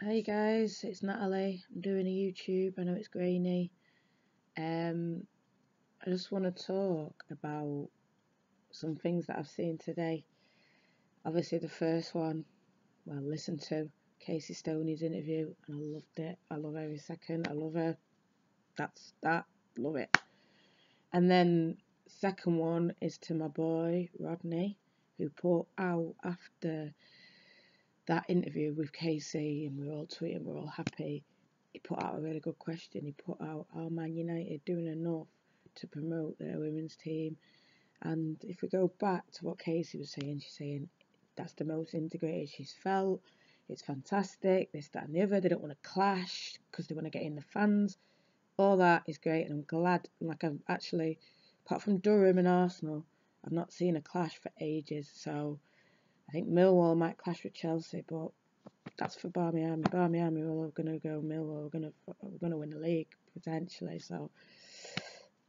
Hey guys, it's Natalie. I'm doing a YouTube. I know it's grainy. Um, I just want to talk about some things that I've seen today. Obviously, the first one, well, listen to Casey Stoney's interview, and I loved it. I love every second. I love her. That's that. Love it. And then second one is to my boy Rodney, who put out after that interview with Casey and we are all tweeting, we are all happy. He put out a really good question. He put out, Are Man United doing enough to promote their women's team? And if we go back to what Casey was saying, she's saying that's the most integrated she's felt. It's fantastic, this, that, and the other. They don't want to clash because they want to get in the fans. All that is great, and I'm glad. Like, I've actually, apart from Durham and Arsenal, I've not seen a clash for ages. So, I think Millwall might clash with Chelsea, but that's for Barmy Army. Barmy Army are all going to go Millwall. We're going to going to win the league potentially. So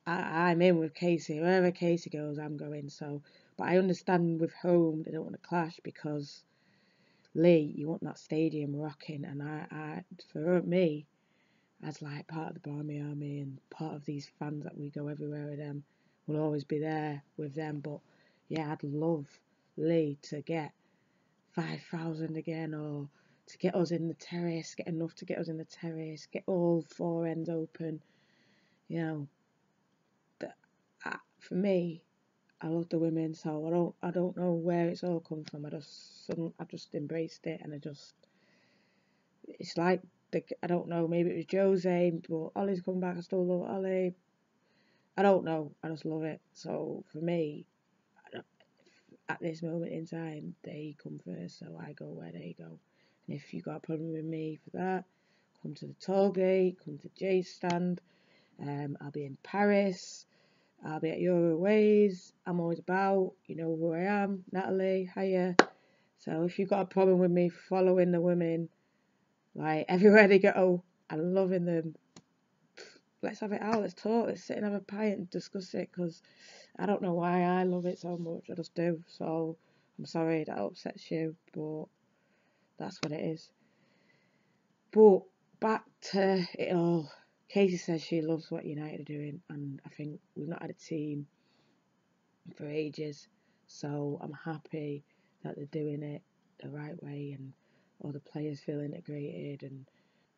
I, I'm in with Casey. Wherever Casey goes, I'm going. So, but I understand with home they don't want to clash because Leigh, you want that stadium rocking, and I, I for me, as like part of the Barmy Army and part of these fans that we go everywhere with them, will always be there with them. But yeah, I'd love Leigh to get 5,000 again or to get us in the terrace, get enough to get us in the terrace, get all four ends open. You know, but I, for me, I love the women, so I don't I don't know where it's all come from. I just suddenly I just embraced it, and I just it's like the I don't know maybe it was Jose, but Ollie's coming back. I still love Ollie. I don't know. I just love it. So for me, at this moment in time, they come first, so I go where they go. And if you got a problem with me for that, come to the toll gate, come to J stand. Um, I'll be in Paris. I'll be at Euroways. I'm always about. You know who I am, Natalie. Hiya. So if you've got a problem with me following the women, like everywhere they go, I'm loving them. Let's have it out. Let's talk. Let's sit and have a pint and discuss it because I don't know why I love it so much. I just do. So I'm sorry that upsets you, but that's what it is. But back to it all. Casey says she loves what United are doing, and I think we've not had a team for ages. So I'm happy that they're doing it the right way and all the players feel integrated. And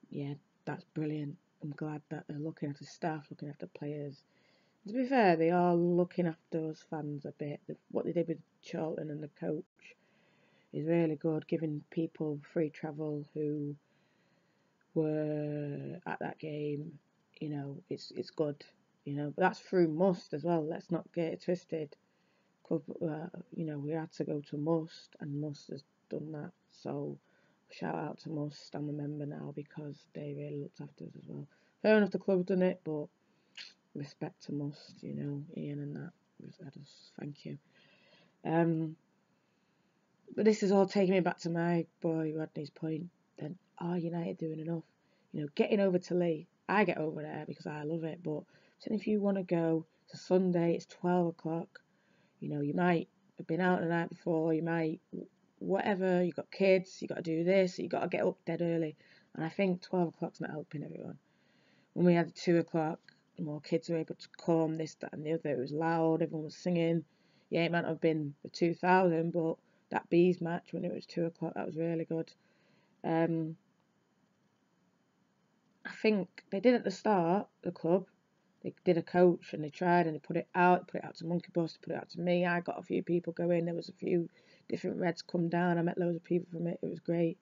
yeah, that's brilliant. I'm glad that they're looking after staff, looking after the players, to be fair, they are looking after us fans a bit. What they did with Charlton and the coach is really good, giving people free travel who were at that game. You know, it's it's good. You know, but that's through Must as well. Let's not get it twisted. Club, uh, you know, we had to go to Must, and Must has done that. So shout out to Must. I'm a member now because they really looked after us as well. Fair enough, the club done it, but respect to Must, you know, Ian and that. Thank you. Um, but this is all taking me back to my boy Rodney's point. Then are United doing enough? You know, getting over to Leigh. I get over there because I love it. But if you want to go, it's Sunday. It's twelve o'clock. You know, you might have been out the night before. You might whatever. You got kids. You got to do this. You got to get up dead early. And I think twelve o'clock's not helping everyone. When we had two o'clock, more kids were able to come, this, that, and the other. It was loud, everyone was singing. Yeah, it might not have been the 2000, but that bees match when it was two o'clock, that was really good. Um, I think they did at the start, the club. They did a coach and they tried and they put it out, put it out to Monkey Boss, put it out to me. I got a few people going. There was a few different Reds come down. I met loads of people from it. It was great.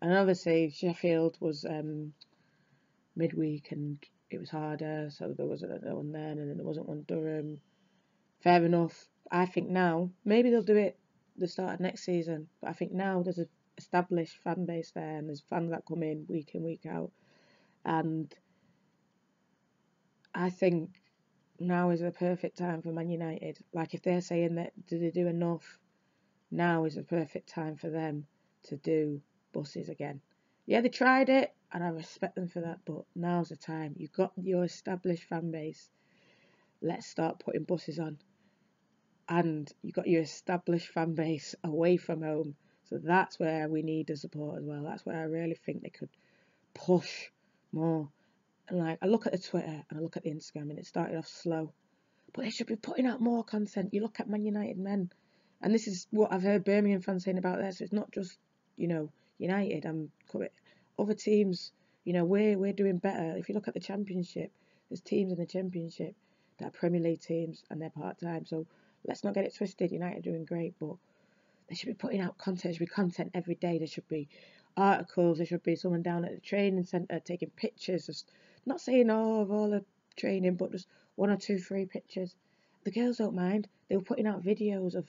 And obviously Sheffield was um, midweek and it was harder, so there wasn't another one then, and then there wasn't one Durham. Fair enough. I think now maybe they'll do it the start of next season, but I think now there's an established fan base there, and there's fans that come in week in week out, and I think now is the perfect time for Man United. Like if they're saying that do they do enough, now is the perfect time for them to do buses again. Yeah, they tried it and I respect them for that. But now's the time. You've got your established fan base. Let's start putting buses on. And you've got your established fan base away from home. So that's where we need the support as well. That's where I really think they could push more. And like I look at the Twitter and I look at the Instagram and it started off slow. But they should be putting out more content. You look at Man United men, and this is what I've heard Birmingham fans saying about this. So it's not just, you know, United. I'm other teams, you know, we're we're doing better. If you look at the championship, there's teams in the championship that are Premier League teams and they're part time. So let's not get it twisted. United are doing great, but they should be putting out content. There should be content every day. There should be articles. There should be someone down at the training centre taking pictures. Just not saying oh of all the training, but just one or two, three pictures. The girls don't mind. They were putting out videos of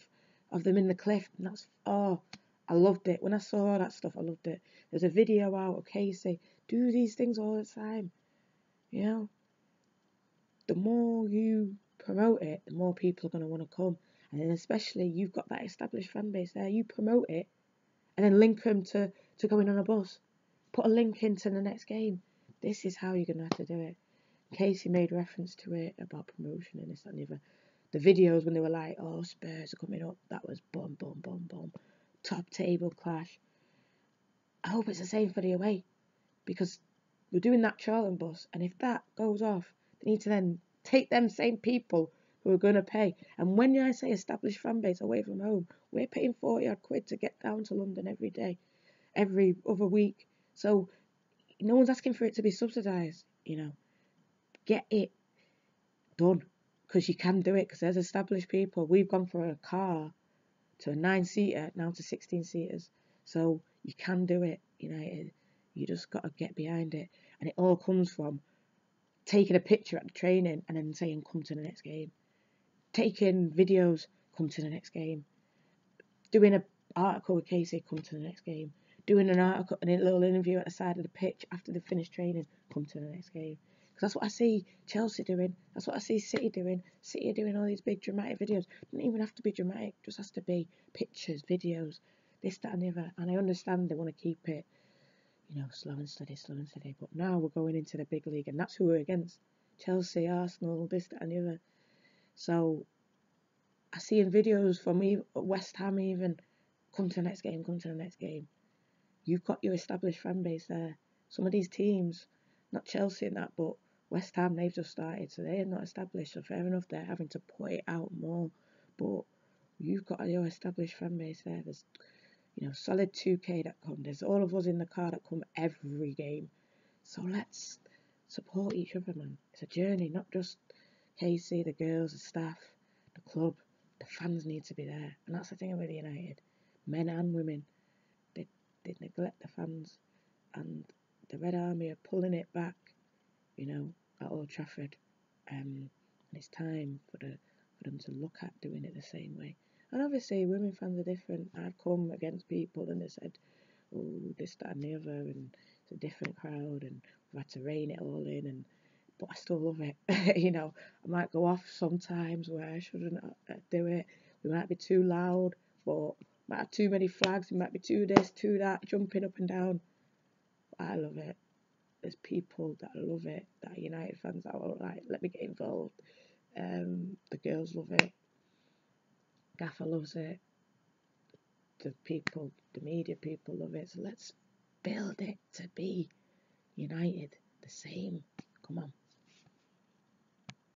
of them in the cliff, and that's oh, I loved it. When I saw that stuff, I loved it. There's a video out of Casey. Do these things all the time. You know, the more you promote it, the more people are going to want to come. And then especially you've got that established fan base there. You promote it, and then link them to to going on a bus. Put a link into the next game. This is how you're going to have to do it. Casey made reference to it about promotion and this and the other. The videos when they were like, oh, Spurs are coming up, that was boom, boom, boom, boom. Top table clash. I hope it's the same for the away because we're doing that Charlton bus, and if that goes off, they need to then take them same people who are going to pay. And when I say established fan base away from home, we're paying 40 odd quid to get down to London every day, every other week. So no one's asking for it to be subsidised, you know. Get it done because you can do it because there's established people. We've gone for a car to a nine seater now to 16 seaters. So you can do it, United. You just got to get behind it. And it all comes from taking a picture at the training and then saying, come to the next game. Taking videos, come to the next game. Doing an article with Casey, come to the next game. Doing an article and a little interview at the side of the pitch after they finish training, come to the next game. Because that's what I see Chelsea doing. That's what I see City doing. City doing all these big dramatic videos. Doesn't even have to be dramatic. Just has to be pictures, videos, this, that, and the other. And I understand they want to keep it, you know, slow and steady, slow and steady. But now we're going into the big league, and that's who we're against: Chelsea, Arsenal, this, that, and the other. So I see in videos from me West Ham even come to the next game, come to the next game. You've got your established fan base there. Some of these teams, not Chelsea and that, but West Ham, they've just started, so they're not established. So fair enough, they're having to put it out more. But you've got your established fan base there. There's you know, solid2k.com. There's all of us in the car that come every game. So let's support each other, man. It's a journey, not just Casey, the girls, the staff, the club. The fans need to be there. And that's the thing with United. Men and women. They, they neglect the fans. And the Red Army are pulling it back, you know, at Old Trafford. Um, and it's time for the for them to look at doing it the same way. And obviously, women fans are different. I've come against people and they said, oh, this, that, and the other, and it's a different crowd, and we've had to rein it all in. And but I still love it. you know, I might go off sometimes where I shouldn't uh, do it. We might be too loud, but might have too many flags. We might be too this, too that, jumping up and down. But I love it. There's people that love it, that are United fans that are like, let me get involved. Um, the girls love it. Gaffer loves it. The people, the media people love it. So let's build it to be united, the same. Come on.